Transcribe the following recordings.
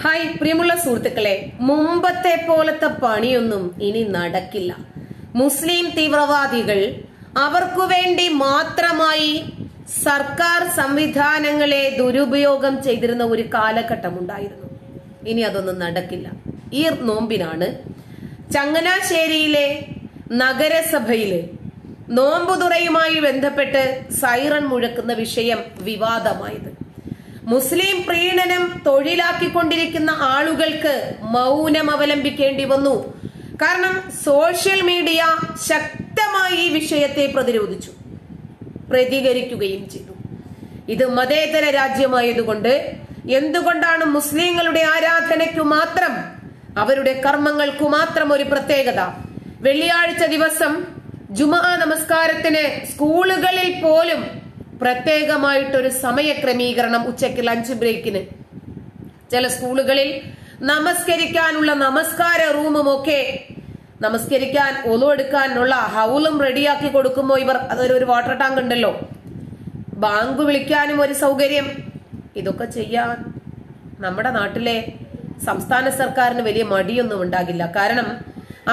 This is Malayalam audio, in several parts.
ഹായ് പ്രിയമുള്ള സുഹൃത്തുക്കളെ. മുമ്പത്തെ പോലത്തെ പണിയൊന്നും ഇനി നടക്കില്ല. മുസ്ലിം തീവ്രവാദികൾ അവർക്കു വേണ്ടി മാത്രമായി സർക്കാർ സംവിധാനങ്ങളെ ദുരുപയോഗം ചെയ്തിരുന്ന ഒരു കാലഘട്ടമുണ്ടായിരുന്നു. ഇനി അതൊന്നും നടക്കില്ല. ഈ നോമ്പിനാണ് ചങ്ങനാശ്ശേരിയിലെ നഗരസഭയിലെ നോമ്പുതുറയുമായി ബന്ധപ്പെട്ട് സൈറൺ മുഴക്കുന്ന വിഷയം വിവാദമായത്. മുസ്ലിം പ്രീണനം തൊഴിലാക്കിക്കൊണ്ടിരിക്കുന്ന ആളുകൾക്ക് മൗനം അവലംബിക്കേണ്ടി വന്നു. കാരണം സോഷ്യൽ മീഡിയ ശക്തമായി ഈ വിഷയത്തെ പ്രതിരോധിച്ചു. പ്രതികരിക്കുകയും ചെയ്തു. ഇത് മതേതര രാജ്യമായതുകൊണ്ട് എന്തുകൊണ്ടാണ് മുസ്ലിങ്ങളുടെ ആരാധനയ്ക്കു മാത്രം അവരുടെ കർമ്മങ്ങൾക്കു മാത്രം ഒരു പ്രത്യേകത? വെള്ളിയാഴ്ച ദിവസം ജുമാ നമസ്കാരത്തിന് സ്കൂളുകളിൽ പോലും പ്രത്യേകമായിട്ടൊരു സമയക്രമീകരണം ഉച്ചയ്ക്ക് ലഞ്ച് ബ്രേക്കിന് ചില സ്കൂളുകളിൽ നമസ്കരിക്കാനുള്ള നമസ്കാര റൂമും ഒക്കെ നമസ്കരിക്കാൻ ഒലുവെടുക്കാനുള്ള ഹൗലും റെഡിയാക്കി കൊടുക്കുമ്പോൾ ഇവർ അതൊരു ഒരു വാട്ടർ ടാങ്ക് ഉണ്ടല്ലോ. ബാങ്ക് വിളിക്കാനും ഒരു സൗകര്യം. ഇതൊക്കെ ചെയ്യാൻ നമ്മുടെ നാട്ടിലെ സംസ്ഥാന സർക്കാരിന് വലിയ മടിയൊന്നും ഉണ്ടാകില്ല. കാരണം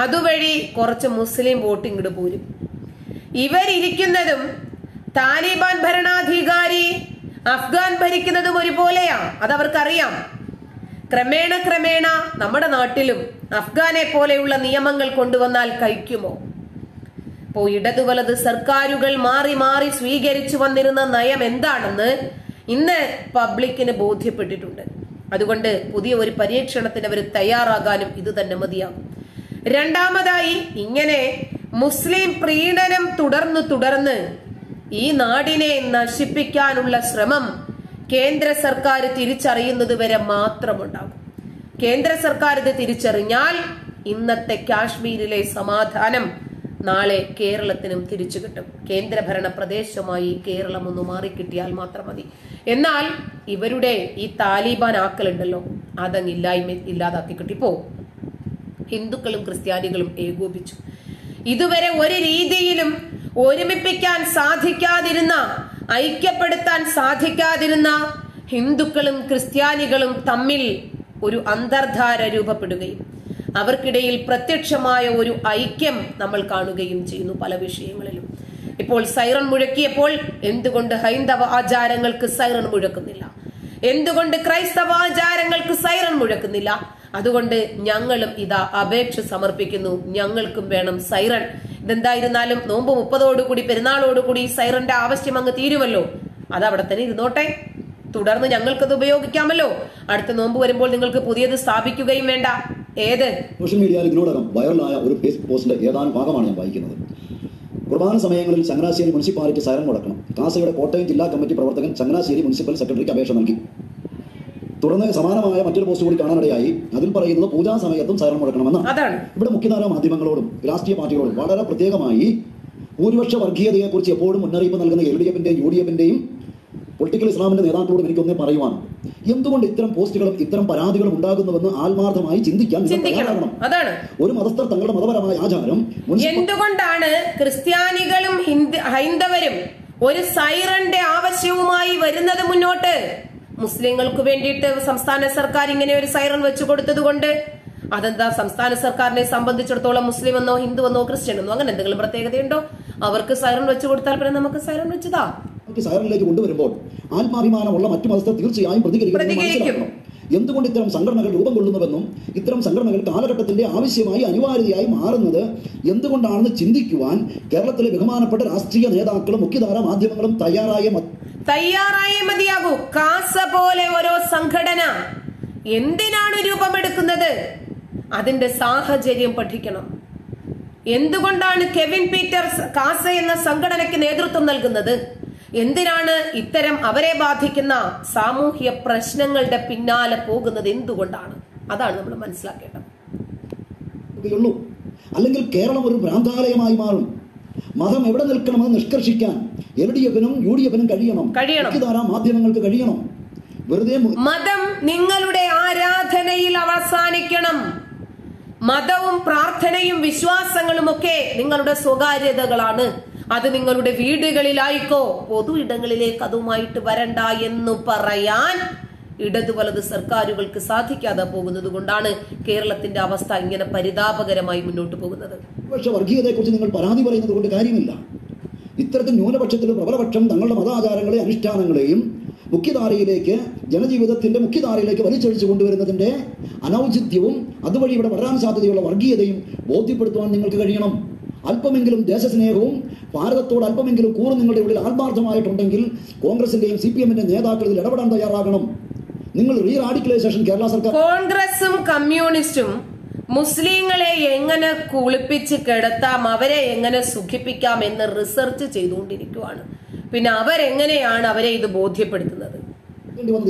അതുവഴി കുറച്ച് മുസ്ലിം വോട്ട് ഇങ്ങോട്ട് പോരും. ഇവരിയ്ക്കുന്നതും താലിബാൻ ഭരണാധികാരി അഫ്ഗാൻ ഭരിക്കുന്നതും ഒരുപോലെയാ അതവർക്കറിയാം. ക്രമേണ ക്രമേണ നമ്മുടെ നാട്ടിലും അഫ്ഗാനെ പോലെയുള്ള നിയമങ്ങൾ കൊണ്ടുവന്നാൽ കഴിക്കുമോ? ഇപ്പോ ഇടതു വലത് സർക്കാരുകൾ മാറി മാറി സ്വീകരിച്ചു വന്നിരുന്ന നയം എന്താണെന്ന് ഇന്ന് പബ്ലിക്കിന് ബോധ്യപ്പെട്ടിട്ടുണ്ട്. അതുകൊണ്ട് പുതിയ ഒരു പരീക്ഷണത്തിന് അവർ തയ്യാറാകാനും ഇത് തന്നെ മതിയാകും. രണ്ടാമതായി ഇങ്ങനെ മുസ്ലിം പ്രീണനം തുടർന്ന് തുടർന്ന് ഈ നാടിനെ നശിപ്പിക്കാനുള്ള ശ്രമം കേന്ദ്ര സർക്കാർ തിരിച്ചറിയുന്നത് വരെ മാത്രമുണ്ടാകും. കേന്ദ്ര സർക്കാർ ഇത് തിരിച്ചറിഞ്ഞാൽ ഇന്നത്തെ കാശ്മീരിലെ സമാധാനം നാളെ കേരളത്തിനും തിരിച്ചു കിട്ടും. കേന്ദ്രഭരണ പ്രദേശമായി കേരളം ഒന്ന് മാറിക്കിട്ടിയാൽ മാത്രം മതി. എന്നാൽ ഇവരുടെ ഈ താലിബാൻ ആക്കലുണ്ടല്ലോ അതങ്ങ് ഇല്ലായ്മ ഇല്ലാതാക്കി കിട്ടിപ്പോ ഹിന്ദുക്കളും ക്രിസ്ത്യാനികളും ഏകോപിച്ചു. ഇതുവരെ ഒരു രീതിയിലും ഒരുമിപ്പിക്കാൻ സാധിക്കാതിരുന്ന ഐക്യപ്പെടുത്താൻ സാധിക്കാതിരുന്ന ഹിന്ദുക്കളും ക്രിസ്ത്യാനികളും തമ്മിൽ ഒരു അന്തർധാര രൂപപ്പെടുകയും അവർക്കിടയിൽ പ്രത്യക്ഷമായ ഒരു ഐക്യം നമ്മൾ കാണുകയും ചെയ്യുന്നു പല വിഷയങ്ങളിലും. ഇപ്പോൾ സൈറൺ മുഴക്കിയപ്പോൾ എന്തുകൊണ്ട് ഹൈന്ദവ ആചാരങ്ങൾക്ക് സൈറൺ മുഴക്കുന്നില്ല? എന്തുകൊണ്ട് ക്രൈസ്തവ ആചാരങ്ങൾക്ക് സൈറൺ മുഴക്കുന്നില്ല? അതുകൊണ്ട് ഞങ്ങളും ഇതാ അപേക്ഷ സമർപ്പിക്കുന്നു ഞങ്ങൾക്കും വേണം സൈറൺ ഇതെന്തായിരുന്നാലും നോമ്പ് മുപ്പതോടുകൂടി പെരുന്നാളോടുകൂടി സൈറന്റെ ആവശ്യം അങ്ങ് തീരുമല്ലോ. അത് അവിടെ തന്നെ ഇരുന്നോട്ടെ. തുടർന്ന് ഞങ്ങൾക്കത് ഉപയോഗിക്കാമല്ലോ. അടുത്ത നോമ്പ് വരുമ്പോൾ നിങ്ങൾക്ക് പുതിയത് സ്ഥാപിക്കുകയും വേണ്ട. ഏത്? സോഷ്യൽ മീഡിയയിൽ ഇതിനോടകം വൈറലായ ഒരു ഫേസ്ബുക്ക് പോസ്റ്റിന്റെ ഏതാനും ഭാഗമാണ് ഞാൻ വായിക്കുന്നത്. കുർബാന സമയങ്ങളിൽ ചങ്ങനാശ്ശേരി മുനിസിപ്പാലിറ്റി സൈറൻ മുടക്കണം. കാസയുടെ കോട്ടയം ജില്ലാ കമ്മിറ്റി പ്രവർത്തകൻ ചങ്ങനാശ്ശേരി മുനിസിപ്പൽ സെക്രട്ടറിക്ക് അപേക്ഷ നൽകി. തുടർന്ന് സമാനമായ മറ്റൊരു പോസ്റ്റ് കൂടി കാണാനിടയായി. അതിൽ പറയുന്നത് പൂജാ സമയത്തും സരണം മുഴക്കണമെന്നാണ്. ഇവിടെ മുഖ്യധാര മാധ്യമങ്ങളോടും രാഷ്ട്രീയ പാർട്ടികളോടും വളരെ പ്രത്യേകമായി ഭൂരിപക്ഷ വർഗീയതയെക്കുറിച്ച് എപ്പോഴും മുന്നറിയിപ്പ് നൽകുന്ന എൽ ഡി എഫിന്റെയും യു ഡി എഫിന്റെയും പൊളിറ്റിക്കൽ ഇസ്ലാമിന്റെ നേതാക്കളോടും എനിക്കൊന്നേ പറയുവാണ്. എന്തുകൊണ്ട് ഇത്തരം പോസ്റ്റുകളും ഇത്തരം പരാതികളും ഉണ്ടാകുന്നുവെന്ന് ആത്മാർത്ഥമായി ചിന്തിക്കാൻ അതാണ്. ഒരു മതസ്ഥർ തങ്ങളുടെ മതപരമായ ആചാരം എന്തുകൊണ്ടാണ് ക്രിസ്ത്യാനികളും ഹൈന്ദവരും ഒരു സൈറന്റെ ആവശ്യവുമായി വരുന്നത് മുന്നോട്ട്? മുസ്ലിങ്ങൾക്ക് വേണ്ടിയിട്ട് സംസ്ഥാന സർക്കാർ ഇങ്ങനെ ഒരു സൈറൺ വെച്ചു കൊടുത്തതുകൊണ്ട് അതെന്താ? സംസ്ഥാന സർക്കാരിനെ സംബന്ധിച്ചിടത്തോളം മുസ്ലിം എന്നോ ഹിന്ദു എന്നോ ക്രിസ്ത്യൻ എന്നോ അങ്ങനെ എന്തെങ്കിലും പ്രത്യേകതയുണ്ടോ? അവർക്ക് സൈറൺ വെച്ചു കൊടുത്താൽ പിന്നെ നമുക്ക് സൈറൺ വെച്ചതാ. സൈറണിലേക്ക് കൊണ്ടുവരുമ്പോൾ ആത്മാഭിമാനമുള്ള മറ്റു മതസ്ഥർ തീർച്ചയായും പ്രതികരിക്കും. എന്തുകൊണ്ട് ഇത്തരം സംഘടനകൾ രൂപം കൊള്ളുന്നുവെന്നും ഇത്തരം സംഘടനകൾ കാലഘട്ടത്തിന്റെ ആവശ്യമായി അനിവാര്യതയായി മാറുന്നത് എന്തുകൊണ്ടാണെന്ന് ചിന്തിക്കുവാൻ കേരളത്തിലെ ബഹുമാനപ്പെട്ട രാഷ്ട്രീയ നേതാക്കളും മുഖ്യധാര മാധ്യമങ്ങളും തയ്യാറായ തയ്യാറായേ മതിയാകൂ. കാസ പോലെ ഓരോ സംഘടന എന്തിനാണ് രൂപമെടുക്കുന്നത്? അതിന്റെ സാഹചര്യം പഠിക്കണം. എന്തുകൊണ്ടാണ് കെവിൻ പീറ്റർസ് കാസ എന്ന സംഘടനയ്ക്ക് നേതൃത്വം നൽകുന്നത്? എന്തിനാണ് ഇത്തരം അവരെ ബാധിക്കുന്ന സാമൂഹ്യ പ്രശ്നങ്ങളുടെ പിന്നാലെ പോകുന്നത് എന്തുകൊണ്ടാണ്? അതാണ് നമ്മൾ മനസ്സിലാക്കേണ്ടത്. അല്ലെങ്കിൽ കേരളം ഒരു ഭ്രാന്താലയമായി മാറും. മതം എവിടെ നിൽക്കണമെന്ന് നിഷ്കർഷിക്കാൻ എൽ ഡി എഫിനും യു ഡി എഫിനും കഴിയണം. കഴിയണം. മാധ്യമങ്ങൾക്ക് കഴിയണം. വെറുതെ മതം നിങ്ങളുടെ ആരാധനയിൽ അവസാനിക്കണം. മതവും പ്രാർത്ഥനയും വിശ്വാസങ്ങളും ഒക്കെ നിങ്ങളുടെ സ്വകാര്യതകളാണ്. അത് നിങ്ങളുടെ വീടുകളിലായിക്കോ പൊതു ഇടങ്ങളിലേക്ക് അതുമായിട്ട് വരണ്ട എന്ന് പറയാൻ ഇടതു വലത് സർക്കാരുകൾക്ക് സാധിക്കാതെ പോകുന്നത് കൊണ്ടാണ് കേരളത്തിന്റെ അവസ്ഥ ഇങ്ങനെ പരിതാപകരമായി മുന്നോട്ട് പോകുന്നത്. പക്ഷെ വർഗീയതയെക്കുറിച്ച് നിങ്ങൾ പരാതി പറയുന്നത് കൊണ്ട് കാര്യമില്ല. ഇത്തരത്തിൽ ന്യൂനപക്ഷത്തിൽ പ്രബലപക്ഷം തങ്ങളുടെ മതാചാരങ്ങളെ അനുഷ്ഠാനങ്ങളെയും മുഖ്യധാരയിലേക്ക് ജനജീവിതത്തിന്റെ മുഖ്യധാരയിലേക്ക് വലിച്ചഴിച്ചു കൊണ്ടുവരുന്നതിന്റെ അനൗചിത്യവും അതുവഴി ഇവിടെ വരാൻ സാധ്യതയുള്ള വർഗീയതയും ബോധ്യപ്പെടുത്തുവാൻ നിങ്ങൾക്ക് കഴിയണം. അല്പമെങ്കിലും ദേശസ്നേഹവും ഭാരതത്തോട് അല്പമെങ്കിലും കൂറും നിങ്ങളുടെ ഉള്ളിൽ ആത്മാർത്ഥമായിട്ടുണ്ടെങ്കിൽ കോൺഗ്രസിന്റെയും സി പി എമ്മിന്റെ നേതാക്കൾ ഇതിൽ ഇടപെടാൻ തയ്യാറാകണം. നിങ്ങൾ റീറാഡിക്കലൈസേഷൻ കേരള സർക്കാർ കോൺഗ്രസും കമ്മ്യൂണിസ്റ്റും മുസ്ലിങ്ങളെ എങ്ങനെ കുളിപ്പിച്ച് കിടത്താം അവരെ എങ്ങനെ സുഖിപ്പിക്കാം എന്ന് റിസർച്ച് ചെയ്തുകൊണ്ടിരിക്കുവാണ്. പിന്നെ അവരെങ്ങനെയാണ് അവരെ ഇത് ബോധ്യപ്പെടുത്തുന്നത്?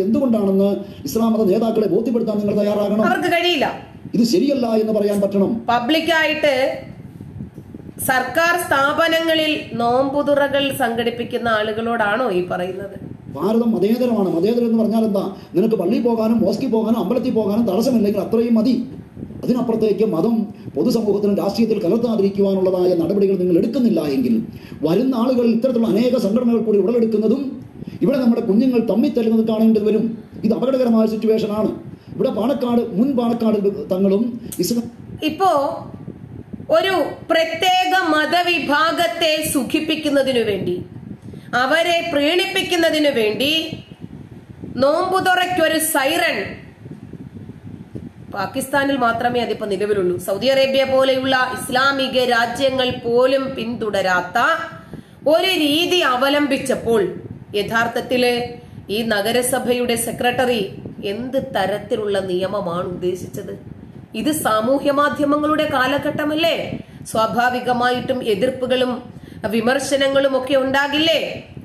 എന്തുകൊണ്ടാണെന്ന് ഇസ്ലാം മത നേതാക്കളെ ബോധ്യപ്പെടുത്താൻ നിങ്ങൾ തയ്യാറാകണം? അവർക്ക് കഴിയില്ല. ഇത് ശരിയല്ല എന്ന് പറയാൻ പറ്റണം. പബ്ലിക്കായിട്ട് സർക്കാർ സ്ഥാപനങ്ങളിൽ നോമ്പുതുറകൾ സംഘടിപ്പിക്കുന്ന ആളുകളോടാണോ ഈ പറയുന്നത്? ഭാരതം മതേതരമാണ്. മതേതരം എന്ന് പറഞ്ഞാൽ എന്താ? നിനക്ക് പള്ളിയിൽ പോകാനും മോസ്കിൽ പോകാനും അമ്പലത്തിൽ പോകാനും തടസ്സമില്ലെങ്കിൽ അത്രയും മതി. അതിനപ്പുറത്തേക്ക് മതം പൊതുസമൂഹത്തിനും രാഷ്ട്രീയത്തിൽ കലർത്താതിരിക്കുവാനുള്ളതായ നടപടികൾ നിങ്ങൾ എടുക്കുന്നില്ല എങ്കിൽ വരുന്ന ആളുകൾ ഇത്തരത്തിലുള്ള അനേക സംഘടനകൾ കൂടി ഉടലെടുക്കുന്നതും ഇവിടെ നമ്മുടെ കുഞ്ഞുങ്ങൾ തമ്മിൽ തരുന്നത് കാണേണ്ടി വരും. ഇത് അപകടകരമായ സിറ്റുവേഷനാണ് ഇവിടെ പാണക്കാട് മുൻ പാണക്കാട് തങ്ങളും ഇപ്പോ ഒരു പ്രത്യേക മതവിഭാഗത്തെ സുഖിപ്പിക്കുന്നതിനു വേണ്ടി അവരെ പ്രീണിപ്പിക്കുന്നതിനു വേണ്ടി നോമ്പുതുറയ്ക്കൊരു സൈറൺ. പാകിസ്ഥാനിൽ മാത്രമേ അതിപ്പോ നിലവിലുള്ളൂ. സൗദി അറേബ്യ പോലെയുള്ള ഇസ്ലാമിക രാജ്യങ്ങൾ പോലും പിന്തുടരാത്ത ഒരു രീതി അവലംബിച്ചപ്പോൾ യഥാർത്ഥത്തിൽ ഈ നഗരസഭയുടെ സെക്രട്ടറി എന്ത് തരത്തിലുള്ള നിയമമാണ് ഉദ്ദേശിച്ചത്? ഇത് സാമൂഹ്യ മാധ്യമങ്ങളുടെ കാലഘട്ടമല്ലേ? സ്വാഭാവികമായിട്ടും എതിർപ്പുകളും വിമർശനങ്ങളും ഒക്കെ ഉണ്ടാകില്ലേ?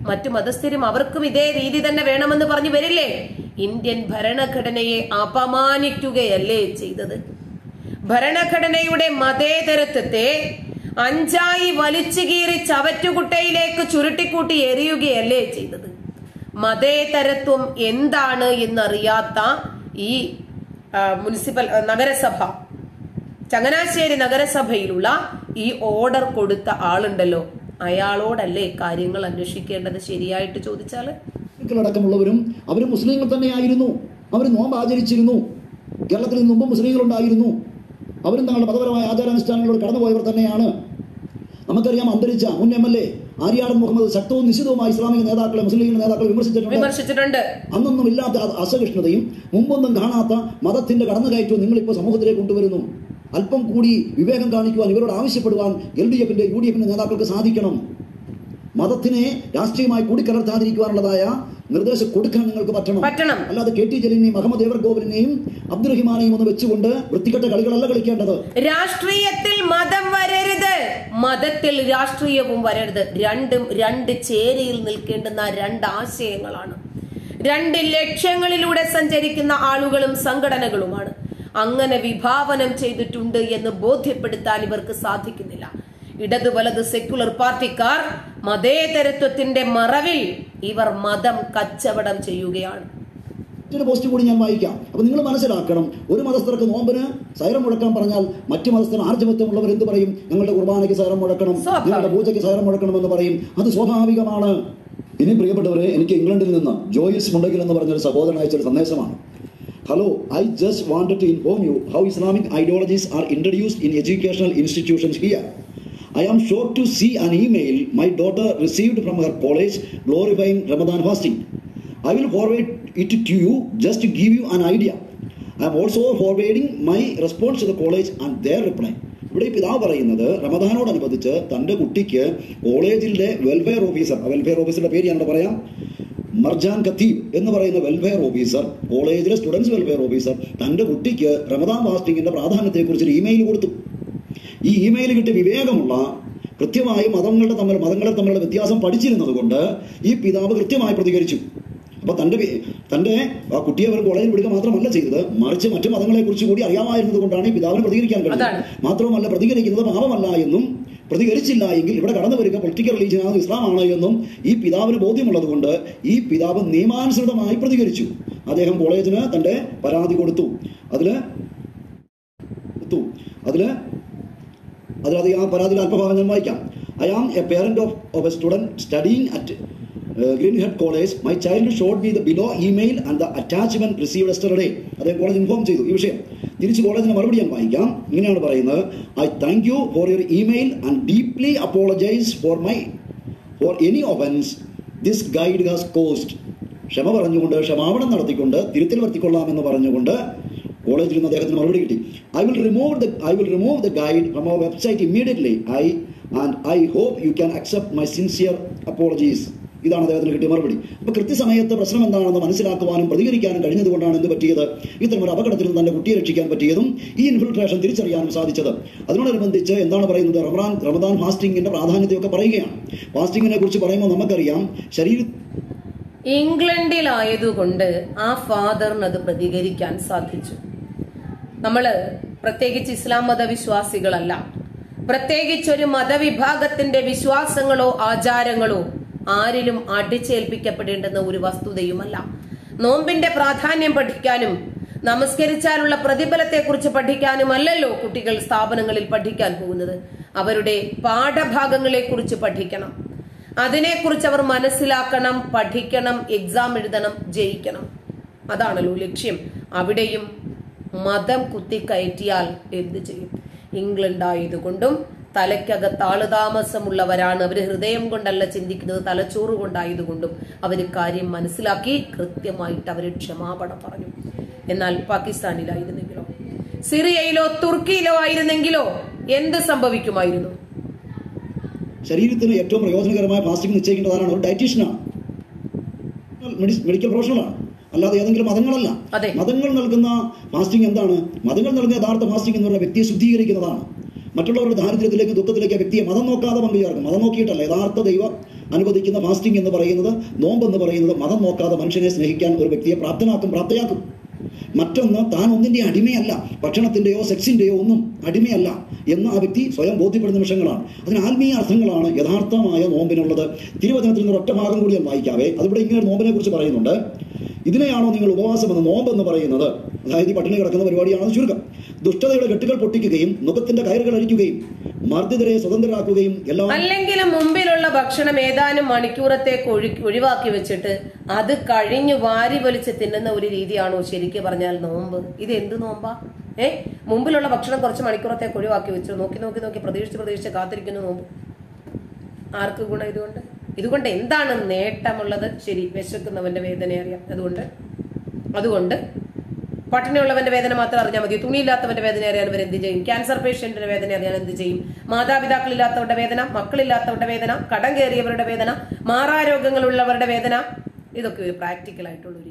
മറ്റു മതസ്ഥരും അവർക്കും ഇതേ രീതി തന്നെ വേണമെന്ന് പറഞ്ഞു വരില്ലേ? ഇന്ത്യൻ ഭരണഘടനയെ അപമാനിക്കുകയല്ലേ ചെയ്തത്? ഭരണഘടനയുടെ മതേതരത്വത്തെ അഞ്ചായി വലിച്ചു കീറി ചവറ്റുകുട്ടയിലേക്ക് ചുരുട്ടിക്കൂട്ടി എറിയുകയല്ലേ ചെയ്തത്? മതേതരത്വം എന്താണ് എന്നറിയാത്ത ഈ മുനിസിപ്പൽ നഗരസഭ. ചങ്ങനാശ്ശേരി നഗരസഭയിലുള്ള ഈ ഓർഡർ കൊടുത്ത ആളുണ്ടല്ലോ. അയാളോടല്ലേ കാര്യങ്ങൾ അന്വേഷിക്കേണ്ടത് ശരിയായിട്ട് ചോദിച്ചാൽ? അടക്കമുള്ളവരും അവർ മുസ്ലിങ്ങൾ തന്നെയായിരുന്നു. അവർ നോമ്പ് ആചരിച്ചിരുന്നു. കേരളത്തിൽ മുമ്പ് മുസ്ലിങ്ങൾ ഉണ്ടായിരുന്നു അവരും തങ്ങളുടെ മതപരമായ ആചാരാനുഷ്ഠാനങ്ങളോട് കടന്നുപോയവർ തന്നെയാണ്. നമുക്കറിയാം അന്തരിച്ച മുൻ M L A Aryadan Muhammad ശക്തവും നിശ്ചിതവുമായ ഇസ്ലാമിക നേതാക്കളെ മുസ്ലിം നേതാക്കളെ വിമർശിച്ചിട്ടുണ്ട്. വിമർശിച്ചിട്ടുണ്ട്. അന്നൊന്നും ഇല്ലാത്ത അസഹിഷ്ണുതയും മുമ്പൊന്നും കാണാത്ത മതത്തിന്റെ കടന്നുകയറ്റവും നിങ്ങളിപ്പോൾ സമൂഹത്തിലേക്ക് കൊണ്ടുവരുന്നു. അല്പം കൂടി വിവേകം കാണിക്കുവാൻ ഇവരോട് ആവശ്യപ്പെടുവാൻ എൽ ഡി എഫിന്റെ യു ഡി എഫിന്റെ നേതാക്കൾക്ക് സാധിക്കണം. മതത്തിനെ രാഷ്ട്രീയമായി കൂടിക്കലർത്താതിരിക്കുവാനുള്ളതായ നിർദ്ദേശം കൊടുക്കാൻ നിങ്ങൾക്ക് പറ്റണം. പറ്റണം. അല്ലാതെ കെ ടി ജലീലിനെയും മഹമ്മദ് ഏവർഗോവിലിനെയും അബ്ദുറഹിമാനെയും ഒന്ന് വെച്ചുകൊണ്ട് വൃത്തികെട്ട കളികളല്ല കളിക്കേണ്ടത്. രാഷ്ട്രീയത്തിൽ മതം വരരുത്. മതത്തിൽ രാഷ്ട്രീയവും വരരുത്. രണ്ടും രണ്ട് ചേരിയിൽ നിൽക്കേണ്ടുന്ന രണ്ട് ആശയങ്ങളാണ്. രണ്ട് ലക്ഷ്യങ്ങളിലൂടെ സഞ്ചരിക്കുന്ന ആളുകളും സംഘടനകളുമാണ്. അങ്ങനെ വിഭാവനം ചെയ്തിട്ടുണ്ട് എന്ന് ബോധ്യപ്പെടുത്താൻ ഇവർക്ക് സാധിക്കുന്നില്ല. ഇടതു വലത് സെക്യുലർ പാർട്ടിക്കാർ മതേതരത്വത്തിന്റെ മറവിൽ ഇവർ മതം കച്ചവടം ചെയ്യുകയാണ്. മറ്റൊരു പോസ്റ്റ് കൂടി ഞാൻ വായിക്കാം. അപ്പൊ നിങ്ങൾ മനസ്സിലാക്കണം ഒരു മതസ്ഥർക്ക് നോമ്പിന് സൈറം മുഴക്കാൻ പറഞ്ഞാൽ മറ്റു മതസ്ഥർ ആർജവത്വമുള്ളവർ എന്ത് പറയും? ഞങ്ങളുടെ കുർബാനയ്ക്ക് സൈറം മുഴക്കണം. ഞങ്ങളുടെ പൂജയ്ക്ക് സൈറം മുഴക്കണം എന്ന് പറയും. അത് സ്വാഭാവികമാണ്. ഇനി പ്രിയപ്പെട്ടവരെ എനിക്ക് ഇംഗ്ലണ്ടിൽ നിന്ന് ജോയിസ് മുണ്ടകിൽ എന്ന് പറഞ്ഞൊരു സഹോദരൻ അയച്ചൊരു സന്ദേശമാണ്. Hello I just wanted to inform you how Islamic ideologies are introduced in educational institutions here. I am shocked to see an email my daughter received from her college glorifying Ramadan fasting. I will forward it to you just to give you an idea. I am also forwarding my response to the college and their reply. ഇവിടെ പിതാവ് പറയുന്നത് റമദാനോടനുബന്ധിച്ച് തന്റെ കുട്ടിക്ക് കോളേജിന്റെ വെൽഫെയർ ഓഫീസർ വെൽഫെയർ ഓഫീസറുടെ പേര് ഞാനിവിടെ പറയാം മർജാൻ ഖത്തീബ് എന്ന് പറയുന്ന വെൽഫെയർ ഓഫീസർ കോളേജിലെ സ്റ്റുഡൻസ് വെൽഫെയർ ഓഫീസർ തന്റെ കുട്ടിക്ക് റമദാൻ ഫാസ്റ്റിങ്ങിന്റെ പ്രാധാന്യത്തെക്കുറിച്ച് ഒരു ഇമെയിൽ കൊടുത്തു. ഈ ഇമെയിൽ കിട്ടിയ വിവേകമുള്ള കൃത്യമായി മതങ്ങളുടെ തമ്മിൽ മതങ്ങളെ തമ്മിലുള്ള വ്യത്യാസം പഠിച്ചിരുന്നത് കൊണ്ട് ഈ പിതാവ് കൃത്യമായി പ്രതികരിച്ചു. അപ്പൊ തന്റെ തന്റെ തന്റെ ആ കുട്ടിയെ അവർ കോളേജിൽ വിടുക മാത്രമല്ല ചെയ്തത് മറിച്ച് മറ്റു മതങ്ങളെ കുറിച്ച് കൂടി അറിയാമായിരുന്നത് കൊണ്ടാണ് ഈ പിതാവിന് പ്രതികരിക്കാൻ കഴിയുന്നത് കഴിഞ്ഞത് മാത്രവുമല്ല പ്രതികരിക്കുന്നത് പാപമല്ല എന്നും പ്രതികരിച്ചില്ല എങ്കിൽ ഇവിടെ കടന്നു വരിക പൊളിറ്റിക്കൽ റിലീജിയനാണ് ഇസ്ലാമാണ് എന്നും ഈ പിതാവിന് ബോധ്യമുള്ളത് കൊണ്ട് ഈ പിതാവ് നിയമാനുസൃതമായി പ്രതികരിച്ചു. അദ്ദേഹം കോളേജിന് തന്റെ പരാതി കൊടുത്തു. അതിൽ കൊടുത്തു. അതിൽ അതിലധികം ആ പരാതിയിൽ അല്പഭാഗം ഞാൻ വായിക്കാം. I am a parent of of a student studying at Green Head college my child showed me the below email and the attachment receive yesterday. അദ്ദേഹം കോളേജ് ഇൻഫോം ചെയ്തു ഈ വിഷയം. തിരിച്ച് കോളേജിന് മറുപടി ഞാൻ വായിക്കാം. ഇങ്ങനെയാണ് പറയുന്നത് I thank you for your email and deeply apologise for my for any offence this guide has caused ക്ഷമ പറഞ്ഞുകൊണ്ട് ക്ഷമാപണം നടത്തിക്കൊണ്ട് തിരുത്തൽ വർത്തിക്കൊള്ളാമെന്ന് പറഞ്ഞുകൊണ്ട് കോളേജിൽ നിന്ന് അദ്ദേഹത്തിന് മറുപടി കിട്ടി. I will remove the I will remove the guide from our website immediately I and I hope you can accept my sincere apologies ഇതാണ് അദ്ദേഹത്തിന് കിട്ടിയ മറുപടി. അപ്പൊ കൃത്യസമയത്ത് പ്രശ്നം എന്താണെന്ന് മനസ്സിലാക്കുവാനും പ്രതികരിക്കാനും കഴിഞ്ഞതുകൊണ്ടാണ് എന്ത് പറ്റിയത്? ഇത്തരം ഒരു അപകടത്തിൽ നിന്ന് തന്റെ കുട്ടിയെ രക്ഷിക്കാൻ പറ്റിയതും ഈ ഇൻഫിൽട്രേഷൻ തിരിച്ചറിയാനും സാധിച്ചത്. അതിനോടനുബന്ധിച്ച് എന്താണ് പറയുന്നത്? റമദാൻ റമദാൻ ഫാസ്റ്റിംഗിന്റെ പ്രാധാന്യതയൊക്കെ പറയുകയാണ്. ഫാസ്റ്റിംഗിനെ കുറിച്ച് പറയുമ്പോൾ നമുക്കറിയാം ശരീര ഇംഗ്ലണ്ടിലായതുകൊണ്ട് ആ ഫാദറിന് അത് പ്രതികരിക്കാൻ സാധിച്ചു. നമ്മൾ പ്രത്യേകിച്ച് ഇസ്ലാം മതവിശ്വാസികളല്ല. പ്രത്യേകിച്ച് ഒരു മതവിഭാഗത്തിന്റെ വിശ്വാസങ്ങളോ ആചാരങ്ങളോ ആരിലും അടിച്ചേൽപ്പിക്കപ്പെടേണ്ടുന്ന ഒരു വസ്തുതയുമല്ല. നോമ്പിന്റെ പ്രാധാന്യം പഠിക്കാനും നമസ്കരിച്ചാലുള്ള പ്രതിഫലത്തെക്കുറിച്ച് പഠിക്കാനുമല്ലല്ലോ കുട്ടികൾ സ്ഥാപനങ്ങളിൽ പഠിക്കാൻ പോകുന്നത്. അവരുടെ പാഠഭാഗങ്ങളെ കുറിച്ച് പഠിക്കണം. അതിനെക്കുറിച്ച് അവർ മനസ്സിലാക്കണം പഠിക്കണം എക്സാം എഴുതണം ജയിക്കണം. അതാണല്ലോ ലക്ഷ്യം. അവിടെയും മതം കുത്തിക്കയറ്റിയാൽ എന്ത് ചെയ്യും? ഇംഗ്ലണ്ട് ആയതുകൊണ്ടും തലയ്ക്കകത്ത് ആളുതാമസമുള്ളവരാണ്. അവർ ഹൃദയം കൊണ്ടല്ല ചിന്തിക്കുന്നത്. തലച്ചോറ് കൊണ്ടായതുകൊണ്ടും അവർ കാര്യം മനസ്സിലാക്കി കൃത്യമായിട്ട് അവർ ക്ഷമാപണം പറഞ്ഞു. എന്നാൽ പാകിസ്ഥാനിലായിരുന്നെങ്കിലോ? സിറിയയിലോ തുർക്കിയിലോ ആയിരുന്നെങ്കിലോ എന്ത് സംഭവിക്കുമായിരുന്നു? ശരീരത്തിന് ഏറ്റവും പ്രയോജനകരമായ ഫാസ്റ്റിംഗ് നിശ്ചയിക്കേണ്ടത് ആരാണ് ഒരു ഡയറ്റീഷ്യനാണ് മെഡിക്കൽ പ്രൊഫഷണലാണ് അല്ലാതെ ഏതെങ്കിലും മതങ്ങളല്ല. മതങ്ങൾ നൽകുന്ന ഫാസ്റ്റിംഗ് എന്താണ്? മതങ്ങൾ നൽകുന്ന യഥാർത്ഥ ഫാസ്റ്റിംഗ് എന്ന് പറഞ്ഞാൽ വ്യക്തിയെ ശുദ്ധീകരിക്കുന്നതാണ്. മറ്റുള്ളവരുടെ ദാരിദ്ര്യത്തിലേക്ക് ദുഃഖത്തിലേക്ക് വ്യക്തിയെ മതം നോക്കാതെ പങ്കുചേർക്കും മതം നോക്കിയിട്ടല്ല യഥാർത്ഥ ദൈവം അനുവദിക്കുന്ന ഫാസ്റ്റിംഗ് എന്ന് പറയുന്നത് നോമ്പ് എന്ന് പറയുന്നത് മതം നോക്കാതെ മനുഷ്യനെ സ്നേഹിക്കാൻ ഒരു വ്യക്തിയെ പ്രാപ്തനാക്കും പ്രാപ്തയാക്കും. മറ്റൊന്ന് താൻ ഒന്നിന്റെ അടിമയല്ല ഭക്ഷണത്തിന്റെയോ സെക്സിന്റെയോ ഒന്നും അടിമയല്ല എന്ന് ആ വ്യക്തി സ്വയം ബോധ്യപ്പെടുന്ന നിമിഷങ്ങളാണ്. അതിന് ആത്മീയ അർത്ഥങ്ങളാണ് യഥാർത്ഥമായ നോമ്പിനുള്ളത്. തിരുവചനത്തിൽ നിന്ന് ഒറ്റ ഭാഗം കൂടി ഞാൻ വായിക്കാവേ. അതിവിടെ ഇങ്ങനെ നോമ്പിനെ കുറിച്ച് പറയുന്നുണ്ട്. ഇതിനെയാണോ നിങ്ങൾ ഉപവാസം എന്ന് നോമ്പ് എന്ന് പറയുന്നത്? അതായത് ഈ പട്ടിണി കിടക്കുന്ന പരിപാടിയാണെന്ന് ചുരുക്കം. ദുഷ്ടതയുടെ കെട്ടുകൾ പൊട്ടിക്കുകയും മുഖത്തിന്റെ കയറുകൾ അഴിക്കുകയും മർദ്ദിതരെ സ്വതന്ത്രരാക്കുകയും എല്ലാം അല്ലെങ്കിൽ മുമ്പിലുള്ള ഭക്ഷണം ഏതാനും മണിക്കൂറത്തേക്ക് ഒഴിവാക്കി വെച്ചിട്ട് അത് കഴിഞ്ഞു വാരി വലിച്ച് തിന്നുന്ന ഒരു രീതിയാണോ ശരിക്കും പറഞ്ഞാൽ നോമ്പ്? ഇത് എന്ത് നോമ്പാ? ഏ? മുമ്പിലുള്ള ഭക്ഷണം കുറച്ച് മണിക്കൂറത്തേക്ക് ഒഴിവാക്കി വെച്ചു നോക്കി നോക്കി നോക്കി പ്രതീക്ഷിച്ച് പ്രതീക്ഷിച്ച് കാത്തിരിക്കുന്ന നോമ്പ്. ആർക്ക് ഗുണം ഇതുകൊണ്ട്? ഇതുകൊണ്ട് എന്താണ് നേട്ടമുള്ളത്? ശരി വിശക്കുന്നവന്റെ വേദന അറിയാം. അതുകൊണ്ട് അതുകൊണ്ട് പട്ടിണിയുള്ളവന്റെ വേദന മാത്രം അറിഞ്ഞാൽ മതി. തുണിയില്ലാത്തവന്റെ വേദന അറിയാൻ ഇവർ എന്ത് ചെയ്യും? ക്യാൻസർ പേഷ്യന്റിന്റെ വേദന അറിയാൻ എന്ത് ചെയ്യും? മാതാപിതാക്കളില്ലാത്തവരുടെ വേദന മക്കളില്ലാത്തവരുടെ വേദന കടം കയറിയവരുടെ വേദന മാറാരോഗങ്ങളുള്ളവരുടെ വേദന ഇതൊക്കെ ഒരു പ്രാക്ടിക്കൽ ആയിട്ടുള്ള ഒരു